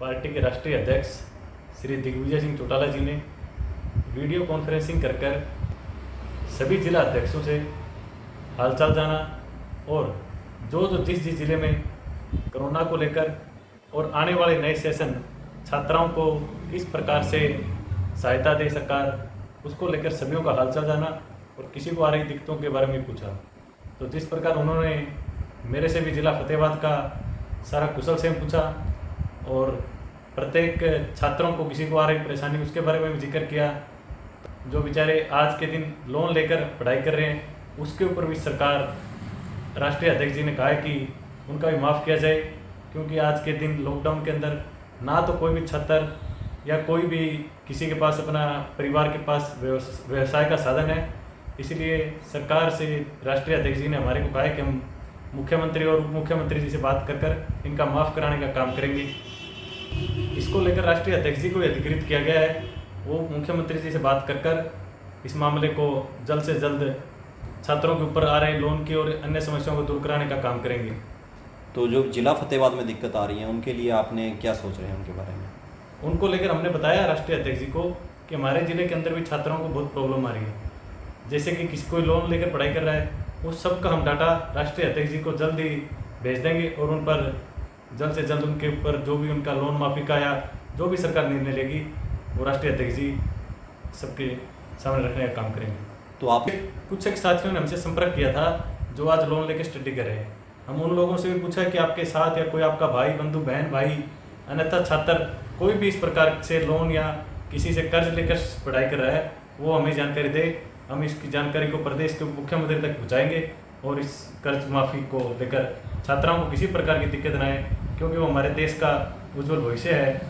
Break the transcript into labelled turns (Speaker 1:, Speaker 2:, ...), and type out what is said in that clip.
Speaker 1: Party के राष्ट्रीय अध्यक्ष श्री दिग्विजय सिंह चौटाला जी ने वीडियो कॉन्फ्रेंसिंग कर कर सभी जिला अध्यक्षों से हालचाल जाना और जो जो जिस जिस ज़िले में कोरोना को लेकर और आने वाले नए सेशन छात्राओं को किस प्रकार से सहायता दे सरकार, उसको लेकर सभी का हालचाल जाना और किसी को आ रही दिक्कतों के बारे में पूछा। तो जिस प्रकार उन्होंने मेरे से भी जिला फतेहाबाद का सारा कुशल से पूछा और प्रत्येक छात्रों को किसी को आ रही परेशानी, उसके बारे में भी ज़िक्र किया। जो बेचारे आज के दिन लोन लेकर पढ़ाई कर रहे हैं, उसके ऊपर भी सरकार, राष्ट्रीय अध्यक्ष जी ने कहा है कि उनका भी माफ़ किया जाए, क्योंकि आज के दिन लॉकडाउन के अंदर ना तो कोई भी छात्र या कोई भी किसी के पास अपना परिवार के पास व्यवसाय का साधन है। इसलिए सरकार से, राष्ट्रीय अध्यक्ष जी ने हमारे को कहा है कि हम मुख्यमंत्री और उप मुख्यमंत्री जी से बात कर कर इनका माफ़ कराने का काम करेंगे। इसको लेकर राष्ट्रीय अध्यक्ष जी को अधिकृत किया गया है। वो मुख्यमंत्री जी से बात कर कर इस मामले को जल्द से जल्द छात्रों के ऊपर आ रहे लोन की और अन्य समस्याओं को दूर कराने का काम करेंगे।
Speaker 2: तो जो जिला फतेहाबाद में दिक्कत आ रही है उनके लिए आपने क्या सोच रहे हैं उनके बारे में?
Speaker 1: उनको लेकर हमने बताया राष्ट्रीय अध्यक्ष जी को कि हमारे ज़िले के अंदर भी छात्रों को बहुत प्रॉब्लम आ रही है। जैसे कि किसी कोई लोन लेकर पढ़ाई कर रहा है उस सब का हम डाटा राष्ट्रीय अध्यक्ष जी को जल्द ही भेज देंगे और उन पर जल्द से जल्द उनके ऊपर जो भी उनका लोन माफ़ी का या जो भी सरकार निर्णय लेगी वो राष्ट्रीय अध्यक्ष जी सबके सामने रखने का काम करेंगे।
Speaker 2: तो आप
Speaker 1: कुछ एक साथियों ने हमसे संपर्क किया था जो आज लोन लेकर स्टडी कर रहे हैं। हम उन लोगों से भी पूछा कि आपके साथ या कोई आपका भाई बंधु बहन भाई अन्यथा छात्र कोई भी इस प्रकार से लोन या किसी से कर्ज लेकर पढ़ाई कर रहा है वो हमें जानकारी दे। हम इसकी जानकारी को प्रदेश के मुख्यमंत्री तक पहुँचाएँगे और इस कर्ज माफ़ी को लेकर छात्राओं को किसी प्रकार की दिक्कत न आए। क्योंकि वो हमारे देश का उज्जवल भविष्य है।